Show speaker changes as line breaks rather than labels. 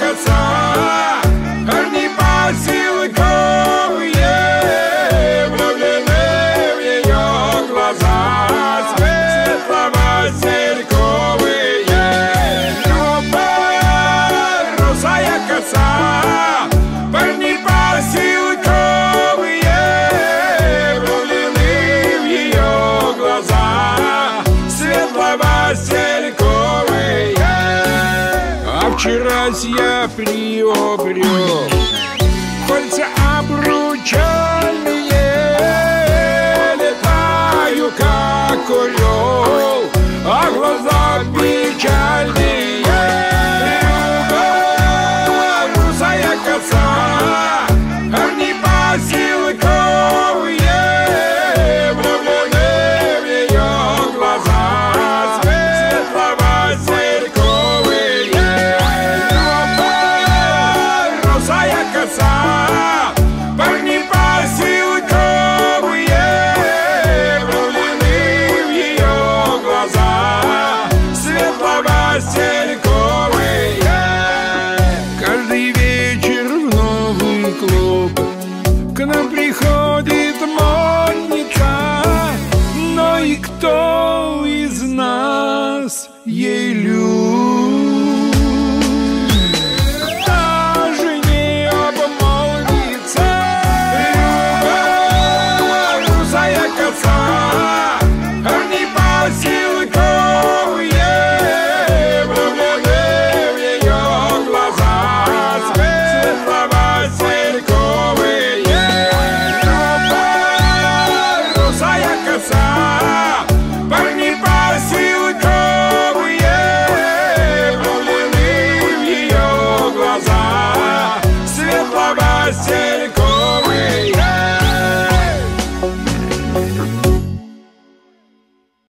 Коса, корни посилковые, влюблены в ее глаза, светло-васильковые. Любая русая коса, корни посилковые, влюблены в ее глаза, светло-васильковые вчерась я приобрел Кольца обручальные Летаю как орел коса Парни поселковые Влюблены в ее глаза. Светло-васильковые Каждый вечер в новый клуб К нам приходит